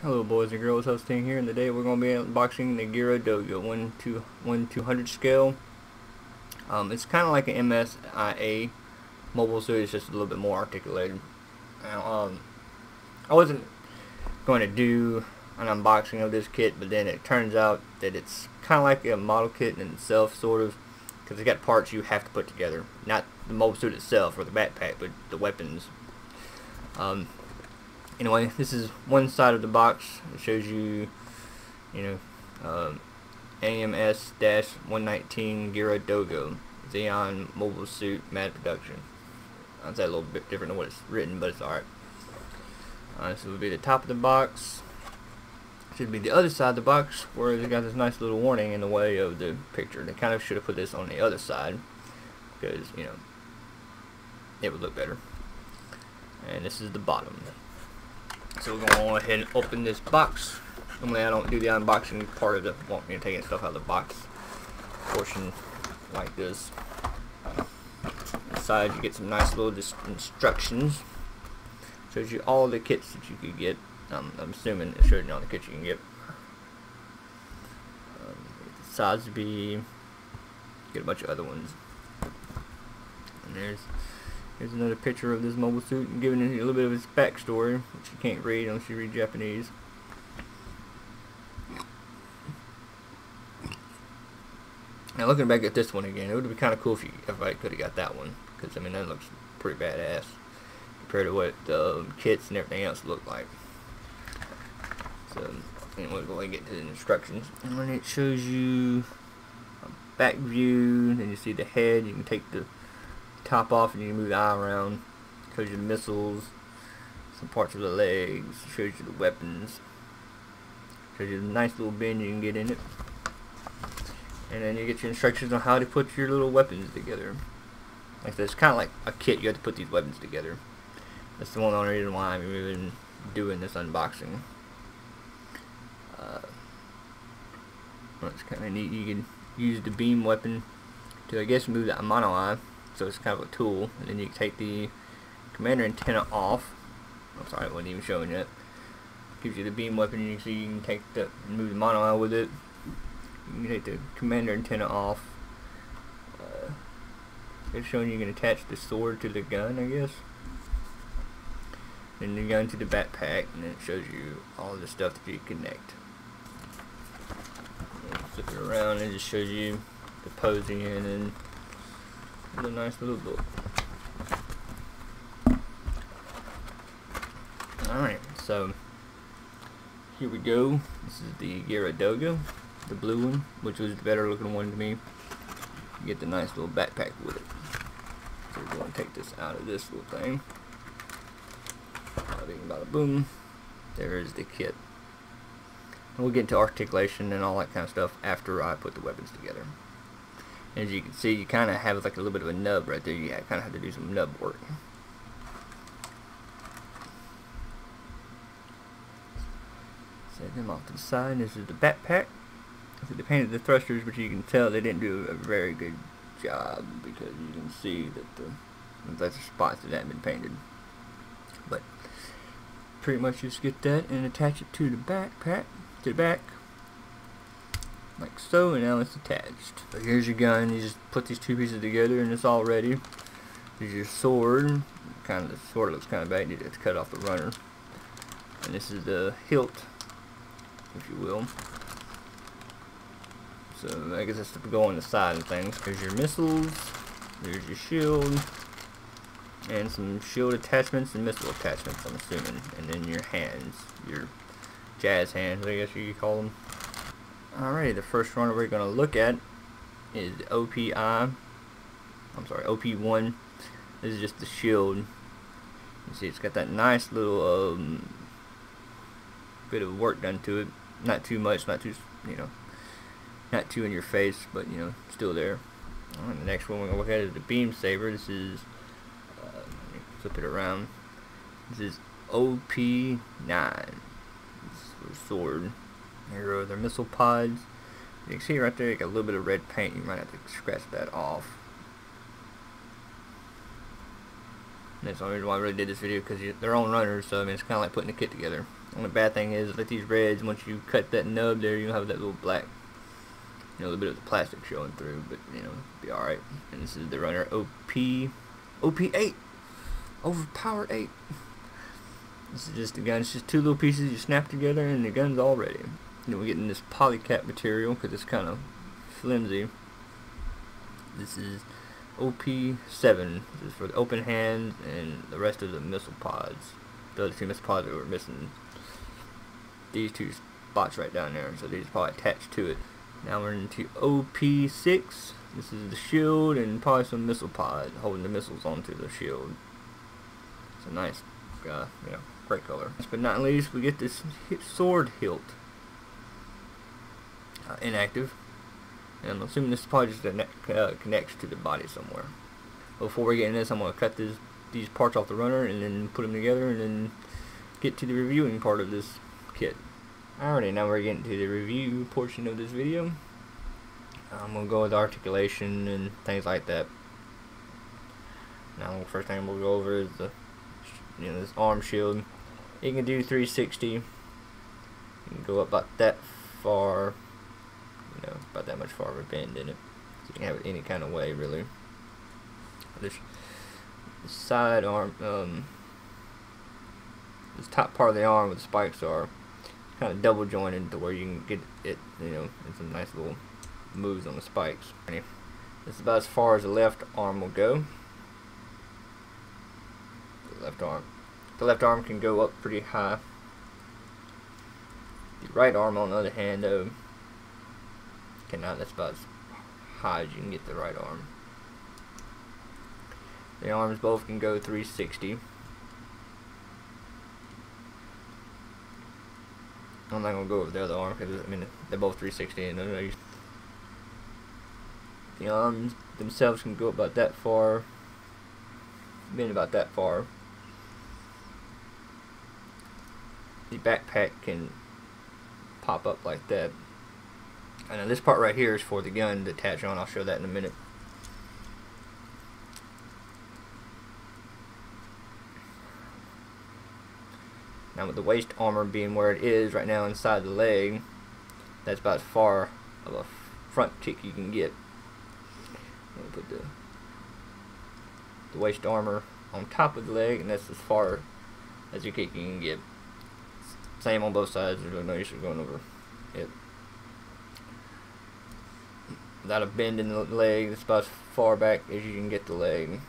Hello boys and girls, Hellsting here, and today we're going to be unboxing the Geara Doga 1 to 1 200 scale. Um, it's kind of like an MSIA mobile suit, it's just a little bit more articulated. Now, um, I wasn't going to do an unboxing of this kit, but then it turns out that it's kind of like a model kit in itself, sort of, because it's got parts you have to put together. Not the mobile suit itself or the backpack, but the weapons. Um, anyway, this is one side of the box. It shows you, you know, um, AMS-119 Geara Doga Zeon Mobile Suit Mad Production. I'd say a little bit different than what it's written, but it's alright. Uh, this would be the top of the box. Should be the other side of the box where they got this nice little warning in the way of the picture. They kind of should have put this on the other side because, you know, it would look better. And this is the bottom. So we're to go ahead and open this box. Normally I don't do the unboxing part of the, well, you know, taking stuff out of the box portion like this. Inside you get some nice little instructions. Shows you all the kits that you could get. Um, I'm assuming it shows you all the kits you can get. Um, Sosby, get a bunch of other ones. And there's Here's another picture of this mobile suit and giving a little bit of its backstory, which you can't read unless you read Japanese. Now looking back at this one again, it would be kind of cool if you, could have got that one, because I mean that looks pretty badass compared to what the kits and everything else look like. So anyway, we'll and get to the instructions. And when it shows you a back view, then you see the head, you can take the top off and you move the eye around. Shows you the missiles, some parts of the legs, shows you the weapons. Shows you the nice little bin you can get in it. And then you get your instructions on how to put your little weapons together. Like this, kind of like a kit, you have to put these weapons together. That's the one only reason why I'm even doing this unboxing. Uh, well, it's kind of neat. You can use the beam weapon to, I guess, move the mono eye so it's kind of a tool. And then you take the commander antenna off. I'm sorry it wasn't even showing yet gives you the beam weapon you can see you can take the move the mono out with it. You can take the commander antenna off. Uh, it's showing you can attach the sword to the gun I guess. Then the gun to the backpack and then it shows you all the stuff that you connect. Flip it around and it just shows you the posing and a nice little book. Alright, so here we go. This is the Geara Doga, the blue one, which was the better looking one to me. You get the nice little backpack with it. So we're going to take this out of this little thing. Bada bing, bada boom. There is the kit. And we'll get into articulation and all that kind of stuff after I put the weapons together. As you can see, you kind of have like a little bit of a nub right there. You kind of have to do some nub work. Set them off to the side. This is the backpack. So they painted the thrusters, but you can tell they didn't do a very good job because you can see that the that's the spots that haven't been painted. But pretty much just get that and attach it to the backpack, to the back like so, and now it's attached. So here's your gun, you just put these two pieces together and it's all ready. Here's your sword, kind of, the sword looks kind of bad, you to cut off the runner. And this is the hilt, if you will. So I guess that's to go on the side of things. Here's your missiles, there's your shield, and some shield attachments and missile attachments, I'm assuming. And then your hands, your jazz hands, I guess you could call them. Alright, the first runner we're going to look at is OPI. I'm sorry, OP1. This is just the shield. You see, it's got that nice little um, bit of work done to it. Not too much, not too, you know, not too in your face, but, you know, still there. Right, the next one we're going to look at is the beam saber. This is, uh, flip it around. This is OP9. This is sword. Here are their missile pods. You can see right there, you got a little bit of red paint. You might have to scratch that off. And that's the only reason why I really did this video because they're on runners, so I mean it's kind of like putting a kit together Only bad thing is like these reds, once you cut that nub there, you'll have that little black, you know, a little bit of the plastic showing through, but you know, be alright. And this is the runner OP, OP8, overpowered 8. This is just the gun. It's just two little pieces you snap together and the gun's all ready. You know, we're getting this polycap material because it's kind of flimsy. This is OP7. This is for the open hand and the rest of the missile pods. The other two missile pods that were missing these two spots right down there. So these are probably attached to it. Now we're into OP6. This is the shield and probably some missile pod holding the missiles onto the shield. It's a nice, uh, you know, great color. Last but not least, we get this sword hilt. Uh, inactive. And I'm assuming this probably just uh, connects to the body somewhere. Before we get into this, I'm going to cut this, these parts off the runner and then put them together and then get to the reviewing part of this kit. Alrighty, now we're getting to the review portion of this video. I'm going to go with articulation and things like that. Now, first thing we'll go over is the, you know, this arm shield. You can do 360. You can go up about that far you know, about that much far of a bend in it. So you can have it any kind of way, really. This, this side arm, um, this top part of the arm where the spikes are, kind of double jointed to where you can get it, you know, in some nice little moves on the spikes. This is about as far as the left arm will go. The left arm. The left arm can go up pretty high. The right arm, on the other hand, though, cannot. That's about as high as you can get the right arm. The arms both can go 360. I'm not gonna go over the other arm because I mean they're both 360 and the arms themselves can go about that far, bend about that far. The backpack can pop up like that. And this part right here is for the gun to attach on. I'll show that in a minute. Now with the waist armor being where it is right now inside the leg, that's about as far of a front kick you can get. Put the, the waist armor on top of the leg, and that's as far as you kick you can get. Same on both sides, there's no issue going over it without a bend in the leg. It's about as far back as you can get the leg.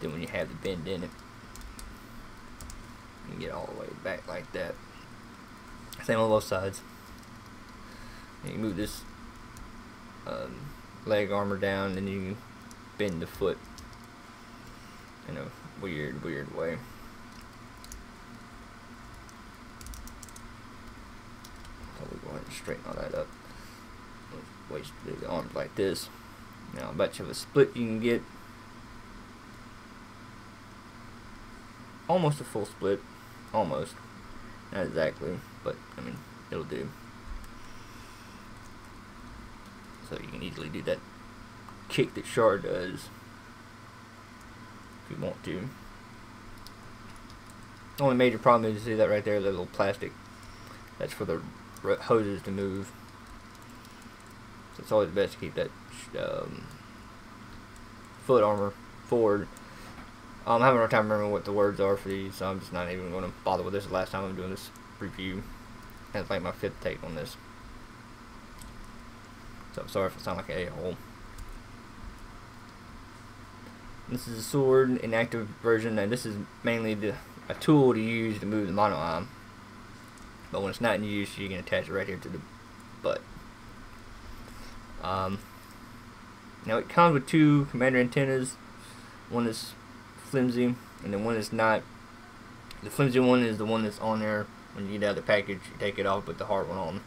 Then when you have the bend in it, you can get all the way back like that. Same on both sides. And you move this um, leg armor down and you bend the foot in a weird, weird way. So we go ahead and straighten all that up waist the arms like this. Now a bunch of a split you can get almost a full split. Almost. Not exactly, but I mean it'll do. So you can easily do that kick that Char does if you want to. Only major problem is you see that right there, the little plastic. That's for the hoses to move. So it's always best to keep that um, foot armor forward. I'm having a hard time remembering what the words are for these, so I'm just not even going to bother with this. The last time I'm doing this review, and it's like my fifth take on this. So I'm sorry if I sound like a a-hole. This is a sword, inactive version, and this is mainly the a tool to use to move the mono arm. But when it's not in use, you can attach it right here to the butt. Um, now it comes with two commander antennas. One is flimsy, and then one is not. The flimsy one is the one that's on there when you get out of the package. You take it off, put the hard one on.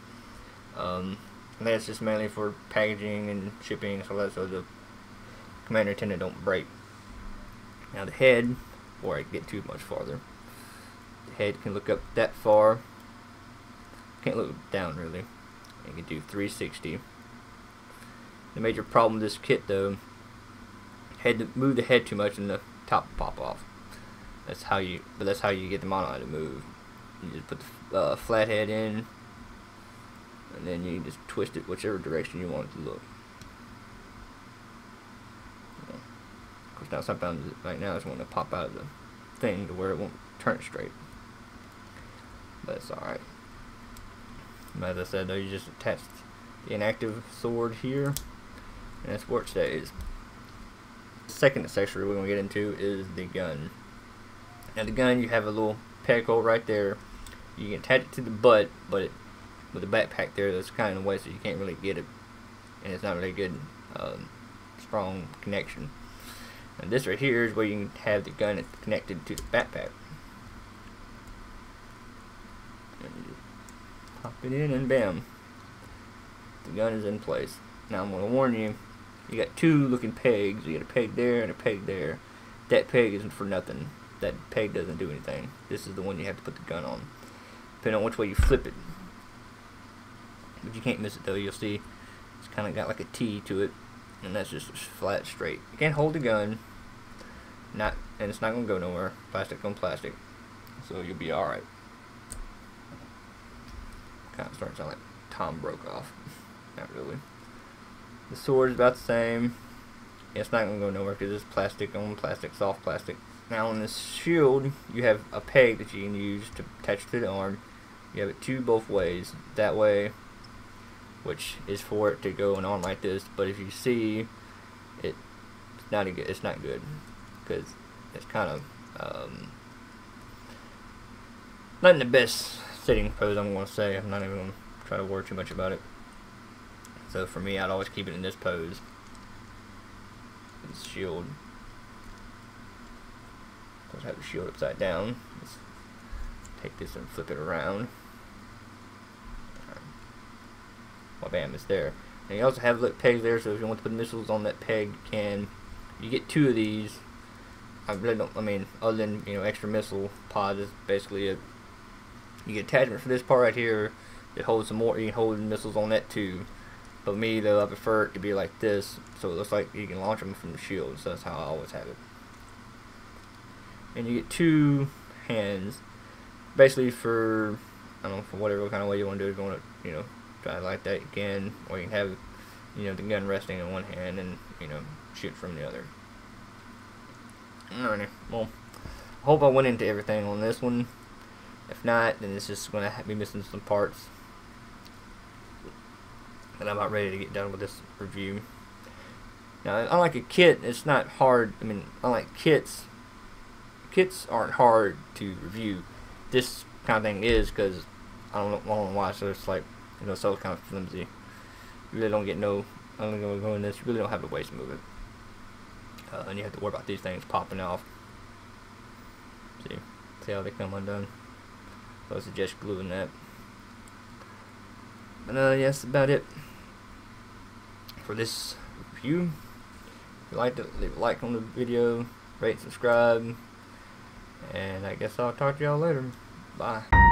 Um, and that's just mainly for packaging and shipping, so that so the commander antenna don't break. Now the head, before I get too much farther, the head can look up that far. Can't look down really. You can do 360. The major problem with this kit though, had to move the head too much and the top pop off. That's how you, but that's how you get the mono to move. You just put the uh, flathead in, and then you just twist it whichever direction you want it to look. Of course, now sometimes right now it's going to pop out of the thing to where it won't turn straight, but it's all right. As I said, though, you just attach the inactive sword here, and that's stays. The second accessory we're going to get into is the gun. Now the gun, you have a little peg hole right there. You can attach it to the butt, but it, with the backpack there, that's kind of way, so you can't really get it, and it's not really good, um, strong connection. And this right here is where you can have the gun connected to the backpack. pop it in and bam. The gun is in place. Now I'm going to warn you, you got two looking pegs. You got a peg there and a peg there. That peg isn't for nothing. That peg doesn't do anything. This is the one you have to put the gun on. Depending on which way you flip it. But you can't miss it though. You'll see it's kind of got like a T to it. And that's just flat straight. You can't hold the gun. Not, and it's not going to go nowhere. Plastic on plastic. So you'll be alright. Kind of starting to sound like Tom Brokaw. not really. The sword is about the same. Yeah, it's not going to go nowhere because it's plastic on plastic, soft plastic. Now on this shield, you have a peg that you can use to attach to the arm. You have it two both ways. That way, which is for it to go an arm like this. But if you see, it, it's not a good. It's not good because it's kind of um, not in the best sitting pose. I'm going to say. I'm not even to try to worry too much about it. So for me, I'd always keep it in this pose. This shield. Of course, have the shield upside down. Let's take this and flip it around. Um, well, bam, it's there. And you also have little pegs there, so if you want to put missiles on that peg, you can. You get two of these. I really don't. I mean, other than you know, extra missile pods is basically it. You get attachment for this part right here. It holds some more. You can hold missiles on that too. But me though, I prefer it to be like this, so it looks like you can launch them from the shield. So that's how I always have it. And you get two hands, basically for I don't know for whatever kind of way you want to do it. If you want to, you know, try like that, again, or you can have, you know, the gun resting in one hand and you know shoot from the other. Alrighty, well, I hope I went into everything on this one. If not, then it's just going to be missing some parts and I'm about ready to get done with this review. Now, unlike a kit, it's not hard. I mean, unlike kits, kits aren't hard to review. This kind of thing is because I don't I don't why. So it's like you know, so it's kind of flimsy. You really don't get no. I'm gonna go in this. You really don't have a ways to move it, uh, and you have to worry about these things popping off. See, see how they come undone. So I suggest gluing that. But uh, that's about it for this review. If you liked it, leave a like on the video, rate, subscribe, and I guess I'll talk to y'all later. Bye.